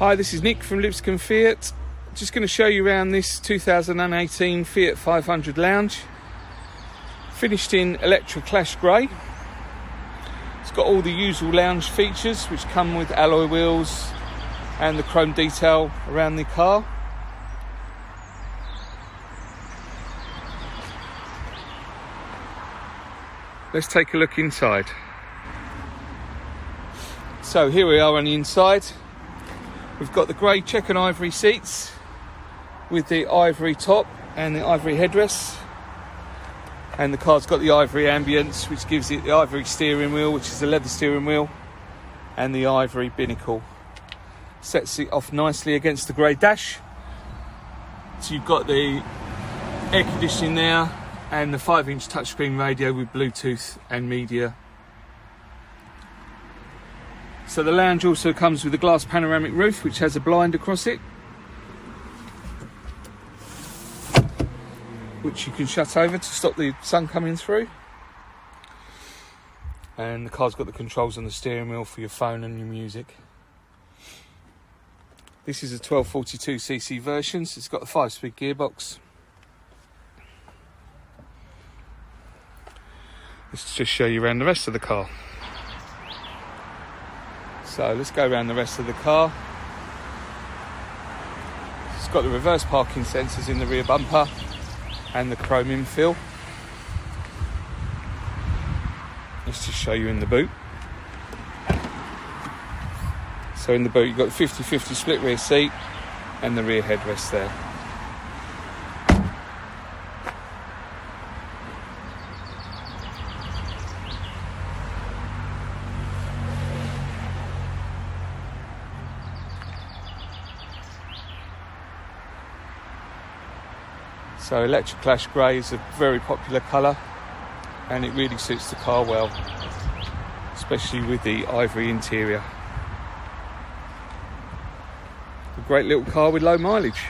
Hi, this is Nick from Lipscomb Fiat. Just going to show you around this 2018 Fiat 500 Lounge. Finished in Electroclash Grey. It's got all the usual lounge features which come with alloy wheels and the chrome detail around the car. Let's take a look inside. So here we are on the inside. We've got the grey check and ivory seats with the ivory top and the ivory headrests. And the car's got the ivory ambience, which gives it the ivory steering wheel, which is a leather steering wheel, and the ivory binnacle. Sets it off nicely against the grey dash. So you've got the air conditioning there and the 5 inch touchscreen radio with Bluetooth and media so the lounge also comes with a glass panoramic roof which has a blind across it which you can shut over to stop the sun coming through. And the car's got the controls on the steering wheel for your phone and your music. This is a 1242cc version so it's got a 5 speed gearbox. Let's just show you around the rest of the car so let's go around the rest of the car. It's got the reverse parking sensors in the rear bumper and the chrome infill. Let's just show you in the boot. So in the boot you've got the 50-50 split rear seat and the rear headrest there. So Electroclash Grey is a very popular colour and it really suits the car well, especially with the ivory interior. A great little car with low mileage.